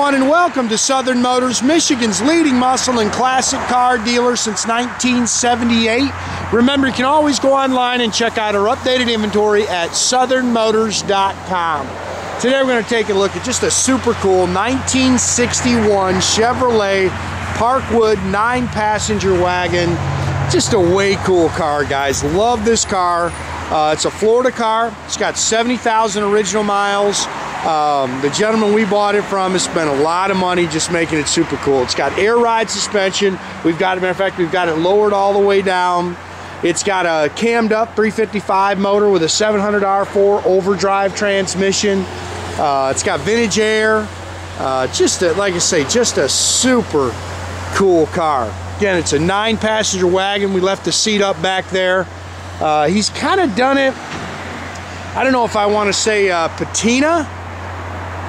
everyone, and welcome to Southern Motors, Michigan's leading muscle and classic car dealer since 1978. Remember, you can always go online and check out our updated inventory at southernmotors.com. Today, we're going to take a look at just a super cool 1961 Chevrolet Parkwood nine passenger wagon. Just a way cool car, guys. Love this car. Uh, it's a Florida car. It's got 70,000 original miles. Um, the gentleman we bought it from has spent a lot of money just making it super cool. It's got air ride suspension. We've got, matter of fact, we've got it lowered all the way down. It's got a cammed up 355 motor with a 700 R4 overdrive transmission. Uh, it's got vintage air. Uh, just a, like I say, just a super cool car. Again, it's a nine passenger wagon. We left the seat up back there. Uh, he's kind of done it. I don't know if I want to say uh, patina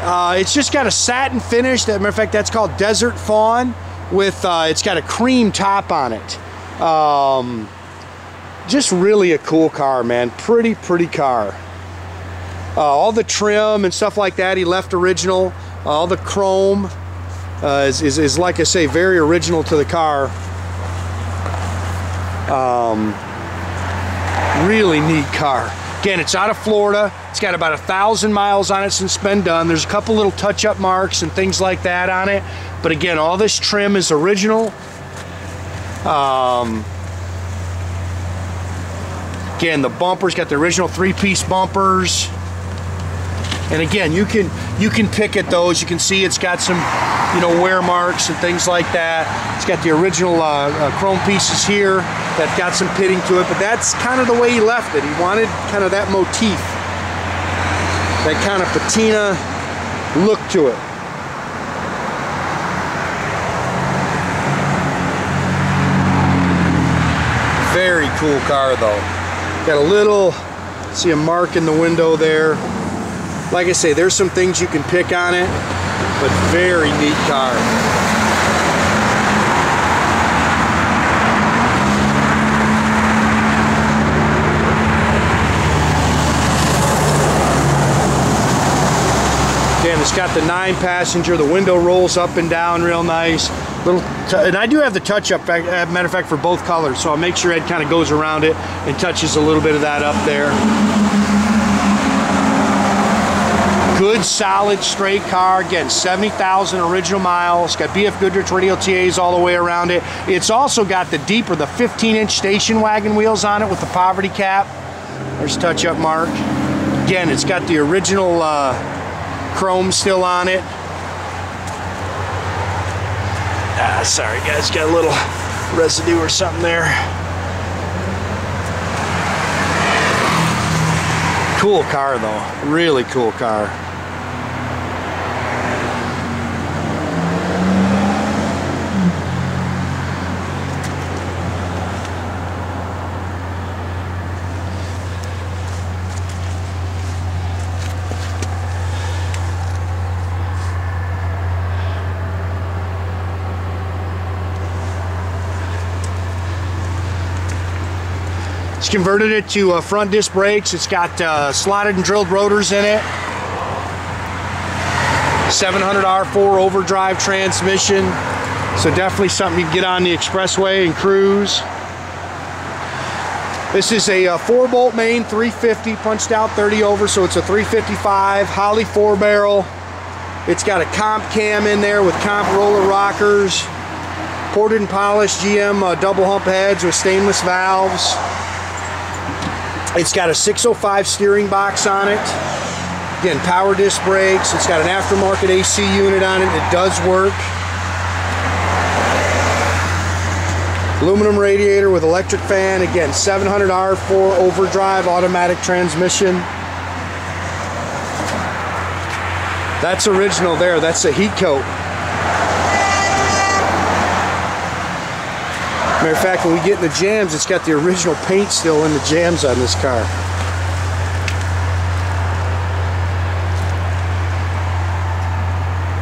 uh, it's just got a satin finish. That matter of fact, that's called Desert Fawn. With uh, it's got a cream top on it. Um, just really a cool car, man. Pretty, pretty car. Uh, all the trim and stuff like that, he left original. All the chrome uh, is, is, is, like I say, very original to the car. Um, really neat car. Again, it's out of Florida. It's got about a thousand miles on it since it's been done. There's a couple little touch-up marks and things like that on it. But again, all this trim is original. Um, again, the bumpers got the original three-piece bumpers. And again, you can you can pick at those. You can see it's got some, you know, wear marks and things like that. It's got the original uh, uh, chrome pieces here that got some pitting to it, but that's kind of the way he left it. He wanted kind of that motif, that kind of patina look to it. Very cool car though. Got a little, see a mark in the window there. Like I say, there's some things you can pick on it, but very neat car. Again, it's got the nine passenger, the window rolls up and down real nice. Little, and I do have the touch up, uh, matter of fact, for both colors, so I'll make sure Ed kind of goes around it and touches a little bit of that up there. Good solid straight car again 70,000 original miles got BF Goodrich radial TAs all the way around it. It's also got the deeper the 15 inch station wagon wheels on it with the poverty cap. There's touch up mark. Again it's got the original uh, chrome still on it. Ah sorry guys got a little residue or something there. Cool car though. Really cool car It's converted it to uh, front disc brakes. It's got uh, slotted and drilled rotors in it. 700R4 overdrive transmission. So definitely something you can get on the expressway and cruise. This is a, a uh, four bolt main 350 punched out 30 over. So it's a 355 Holley four barrel. It's got a comp cam in there with comp roller rockers. Ported and polished GM uh, double hump heads with stainless valves. It's got a 605 steering box on it. Again, power disc brakes. It's got an aftermarket AC unit on it. It does work. Aluminum radiator with electric fan. Again, 700 R4 overdrive automatic transmission. That's original there. That's a heat coat. Matter of fact, when we get in the jams, it's got the original paint still in the jams on this car.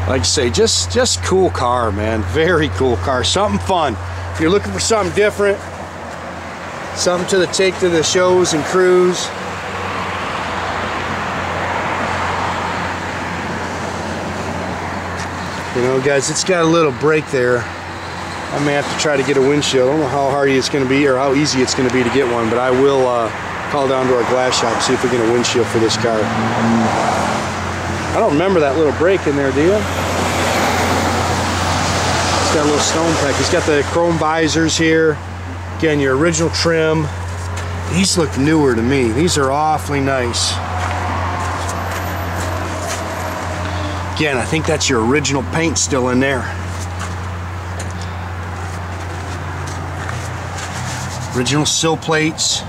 Like I say, just, just cool car, man. Very cool car. Something fun. If you're looking for something different, something to the take to the shows and cruise, You know, guys, it's got a little break there. I may have to try to get a windshield. I don't know how hard it's going to be or how easy it's going to be to get one, but I will uh, call down to our glass shop see if we get a windshield for this car. I don't remember that little break in there, do you? It's got a little stone pack. It's got the chrome visors here. Again, your original trim. These look newer to me. These are awfully nice. Again, I think that's your original paint still in there. Original sill plates.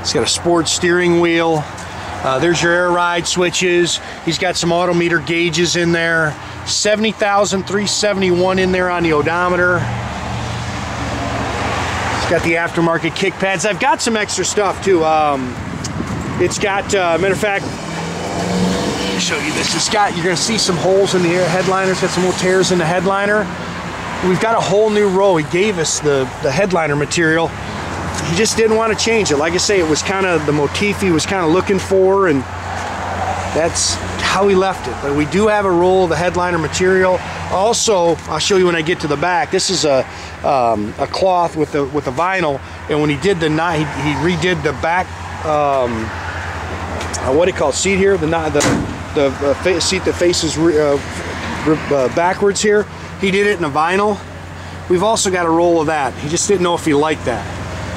It's got a sports steering wheel. Uh, there's your air ride switches. He's got some autometer gauges in there. 70,371 in there on the odometer. It's got the aftermarket kick pads. I've got some extra stuff too. Um, it's got, uh, matter of fact, show you this. It's got, you're gonna see some holes in the headliner. It's got some little tears in the headliner. We've got a whole new row. He gave us the, the headliner material he just didn't want to change it. Like I say, it was kind of the motif he was kind of looking for, and that's how he left it. But we do have a roll of the headliner material. Also, I'll show you when I get to the back. This is a um, a cloth with the with the vinyl, and when he did the knot, he, he redid the back. Um, uh, what do you call it? Seat here, the the the uh, seat that faces uh, uh, backwards here. He did it in a vinyl. We've also got a roll of that. He just didn't know if he liked that.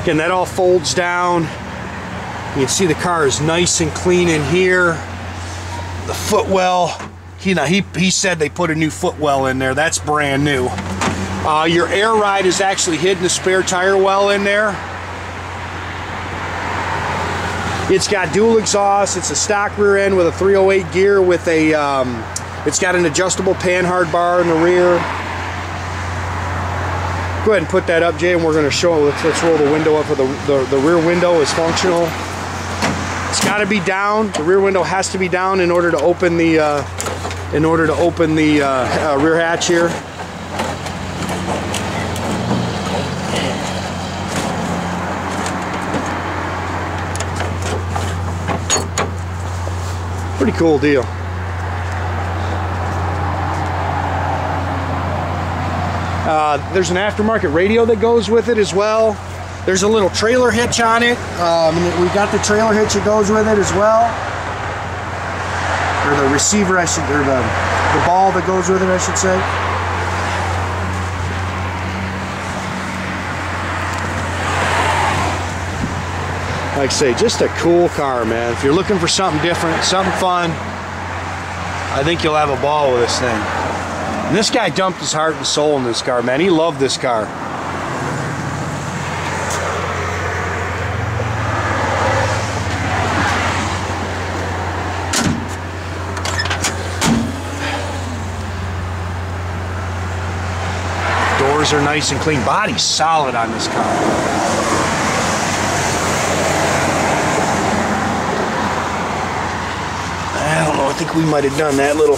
Again, that all folds down. You can see the car is nice and clean in here. The footwell, you know, he, he said they put a new footwell in there. That's brand new. Uh, your air ride is actually hidden the spare tire well in there. It's got dual exhaust. It's a stock rear end with a 308 gear with a, um, it's got an adjustable panhard bar in the rear. Go ahead and put that up, Jay, and we're going to show, let's, let's roll the window up. The, the, the rear window is functional. It's got to be down. The rear window has to be down in order to open the, uh, in order to open the uh, uh, rear hatch here. Pretty cool deal. Uh, there's an aftermarket radio that goes with it as well. There's a little trailer hitch on it. Um, we got the trailer hitch that goes with it as well. Or the receiver, I should, or the, the ball that goes with it, I should say. Like I say, just a cool car, man. If you're looking for something different, something fun, I think you'll have a ball with this thing. And this guy dumped his heart and soul in this car, man. He loved this car. Doors are nice and clean. Body's solid on this car. I think we might have done that little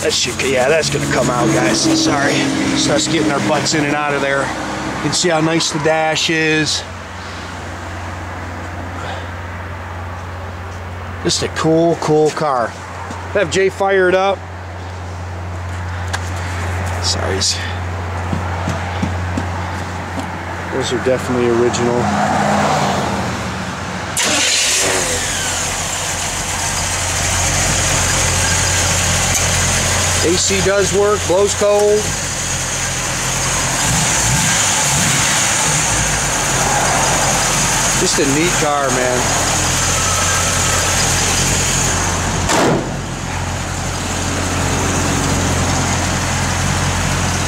that should, yeah, that's gonna come out, guys. Sorry. Just us getting our butts in and out of there. You can see how nice the dash is. Just a cool, cool car. Have Jay fired up. Sorry. Those are definitely original. AC does work, blows cold. Just a neat car, man.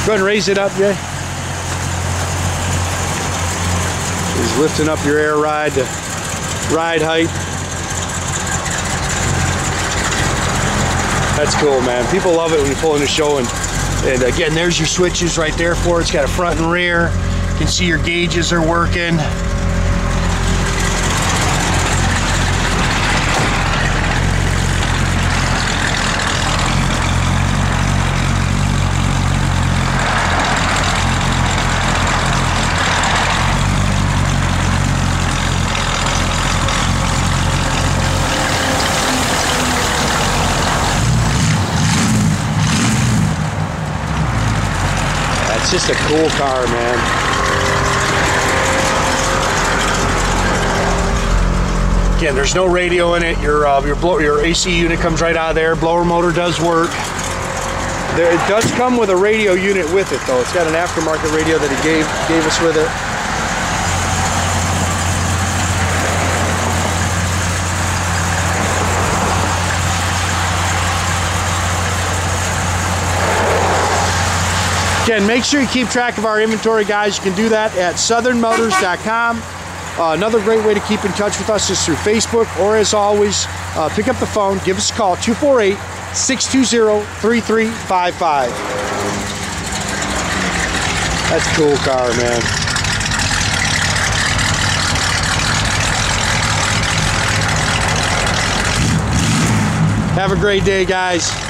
Go ahead and raise it up, Jay. He's lifting up your air ride to ride height. That's cool, man. People love it when you pull in the show. And, and again, there's your switches right there for it. It's got a front and rear. You can see your gauges are working. It's just a cool car, man. Again, there's no radio in it. Your uh, your blow, your AC unit comes right out of there. Blower motor does work. There, it does come with a radio unit with it, though. It's got an aftermarket radio that he gave gave us with it. Again, make sure you keep track of our inventory, guys. You can do that at southernmotors.com. Uh, another great way to keep in touch with us is through Facebook, or as always, uh, pick up the phone, give us a call, 248 620 3355. That's a cool car, man. Have a great day, guys.